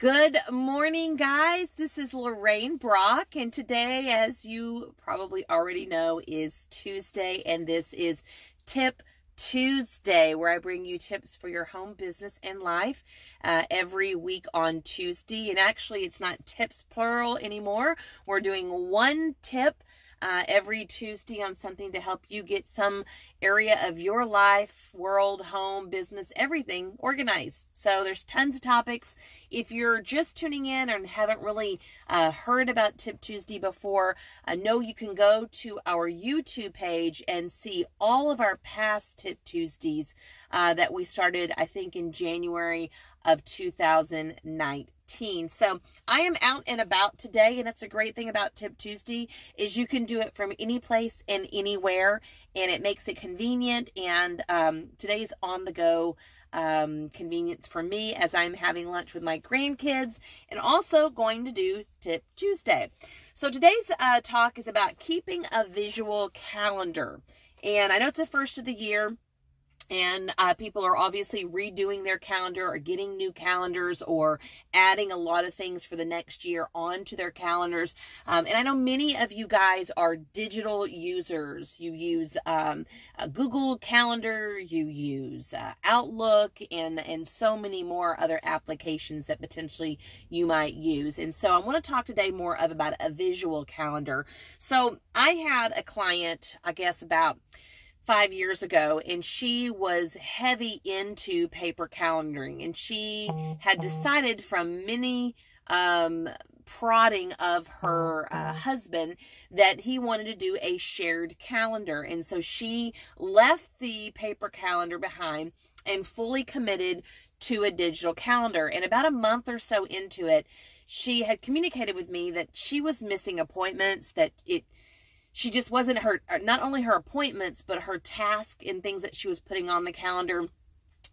Good morning, guys. This is Lorraine Brock, and today, as you probably already know, is Tuesday, and this is Tip Tuesday, where I bring you tips for your home business and life uh, every week on Tuesday. And actually, it's not tips plural anymore. We're doing one tip uh, every Tuesday on something to help you get some area of your life, world, home, business, everything organized. So there's tons of topics. If you're just tuning in and haven't really uh, heard about Tip Tuesday before, I know you can go to our YouTube page and see all of our past Tip Tuesdays uh, that we started, I think, in January of 2019. So I am out and about today, and that's a great thing about Tip Tuesday is you can do it from any place and anywhere, and it makes it convenient. And um, today's on the go um, convenience for me as I'm having lunch with my grandkids, and also going to do Tip Tuesday. So today's uh, talk is about keeping a visual calendar, and I know it's the first of the year and uh, people are obviously redoing their calendar or getting new calendars or adding a lot of things for the next year onto their calendars. Um, and i know many of you guys are digital users. You use um, google calendar you use uh, outlook and and so many more other applications that potentially you might use. And so i want to talk today more of about a visual calendar. So i had a client i guess about five years ago and she was heavy into paper calendaring and she had decided from many um, prodding of her uh, husband that he wanted to do a shared calendar and so she left the paper calendar behind and fully committed to a digital calendar and about a month or so into it she had communicated with me that she was missing appointments that it she just wasn't her not only her appointments but her task and things that she was putting on the calendar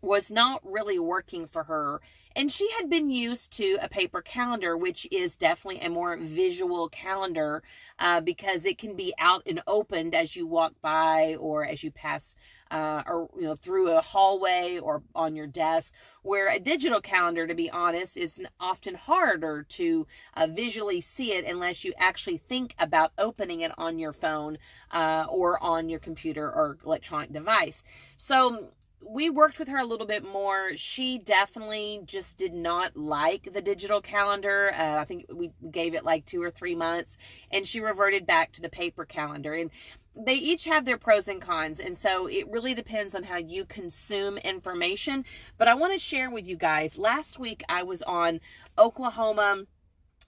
was not really working for her and she had been used to a paper calendar, which is definitely a more visual calendar uh, because it can be out and opened as you walk by or as you pass uh, or you know through a hallway or on your desk. Where a digital calendar, to be honest, is often harder to uh, visually see it unless you actually think about opening it on your phone uh, or on your computer or electronic device. So we worked with her a little bit more. She definitely just did not like the digital calendar. Uh, I think we gave it like two or three months, and she reverted back to the paper calendar. And they each have their pros and cons, and so it really depends on how you consume information. But I want to share with you guys. Last week I was on Oklahoma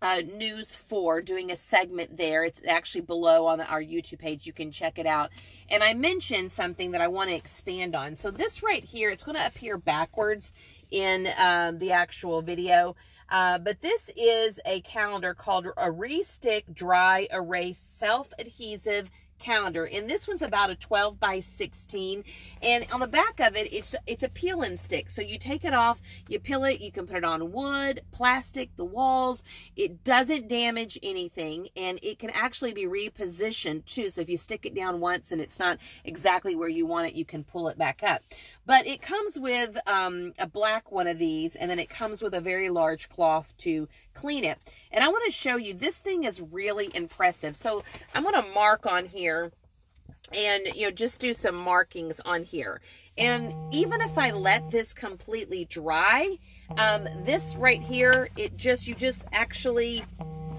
uh, News 4 doing a segment there. It's actually below on our YouTube page. You can check it out. And I mentioned something that I want to expand on. So this right here, it's going to appear backwards in um, the actual video. Uh, but this is a calendar called a ReStic Dry Erase Self-Adhesive calendar and this one's about a 12 by 16 and on the back of it it's it's a peel and stick so you take it off you peel it you can put it on wood plastic the walls it doesn't damage anything and it can actually be repositioned too so if you stick it down once and it's not exactly where you want it you can pull it back up but it comes with um, a black one of these and then it comes with a very large cloth to clean it. And I want to show you, this thing is really impressive. So I'm going to mark on here and, you know, just do some markings on here. And even if I let this completely dry, um, this right here, it just, you just actually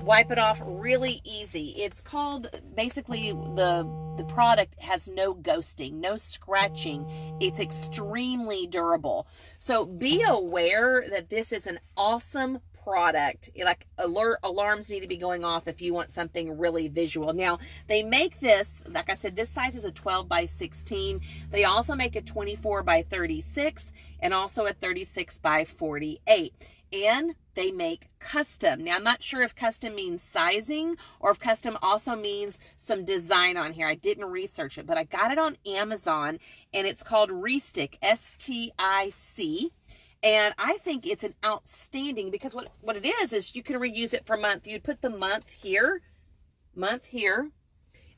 wipe it off really easy. It's called basically the the product has no ghosting, no scratching. It's extremely durable. So be aware that this is an awesome product like alert alarms need to be going off if you want something really visual now they make this like i said this size is a 12 by 16 they also make a 24 by 36 and also a 36 by 48 and they make custom. Now, I'm not sure if custom means sizing or if custom also means some design on here. I didn't research it, but I got it on Amazon and it's called ReStic, S-T-I-C. And I think it's an outstanding because what, what it is, is you can reuse it for a month. You'd put the month here, month here,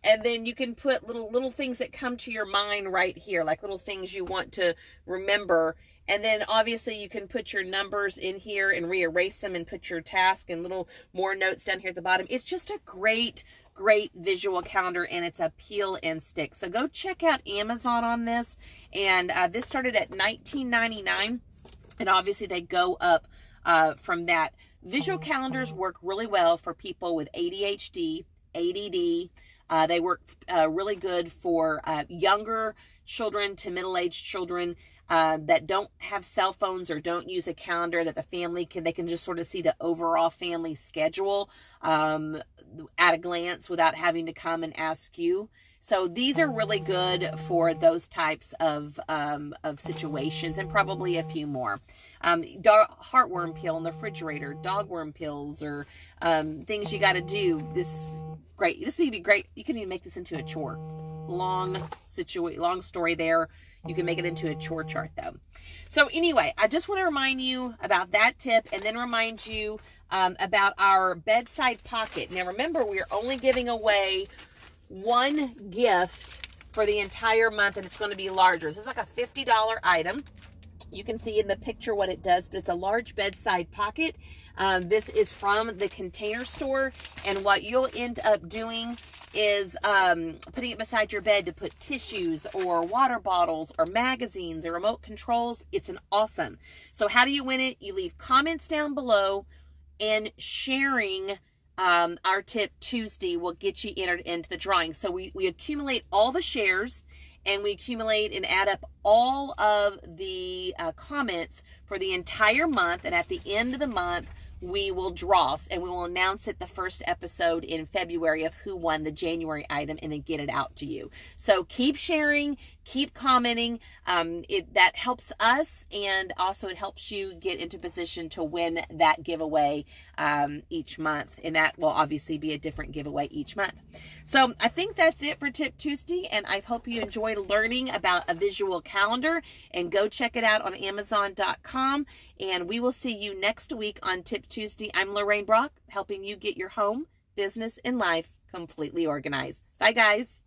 and then you can put little little things that come to your mind right here, like little things you want to remember. And then obviously you can put your numbers in here and re-erase them and put your task and little more notes down here at the bottom. It's just a great, great visual calendar and it's a peel and stick. So go check out Amazon on this. And uh, this started at $19.99 and obviously they go up uh, from that. Visual calendars work really well for people with ADHD, ADD. Uh, they work uh, really good for uh, younger children to middle-aged children uh, that don't have cell phones or don't use a calendar that the family can they can just sort of see the overall family schedule um, at a glance without having to come and ask you. So these are really good for those types of um, of situations and probably a few more. Um, heartworm peel in the refrigerator dog worm pills or um, things you got to do. This great this would be great. You can even make this into a chore. Long situation long story there you can make it into a chore chart though. So anyway, I just want to remind you about that tip and then remind you um, about our bedside pocket. Now remember, we are only giving away one gift for the entire month and it's going to be larger. This is like a $50 item. You can see in the picture what it does, but it's a large bedside pocket. Um, this is from the container store and what you'll end up doing is um, putting it beside your bed to put tissues or water bottles or magazines or remote controls. It's an awesome. So how do you win it? You leave comments down below and sharing um, our tip Tuesday will get you entered into the drawing. So we, we accumulate all the shares and we accumulate and add up all of the uh, comments for the entire month. And at the end of the month, we will draw and we will announce it the first episode in February of who won the January item and then get it out to you. So keep sharing, keep commenting. Um, it that helps us and also it helps you get into position to win that giveaway um, each month. And that will obviously be a different giveaway each month. So I think that's it for Tip Tuesday. And I hope you enjoyed learning about a visual calendar and go check it out on Amazon.com. And we will see you next week on Tip Tuesday. I'm Lorraine Brock, helping you get your home, business, and life completely organized. Bye, guys.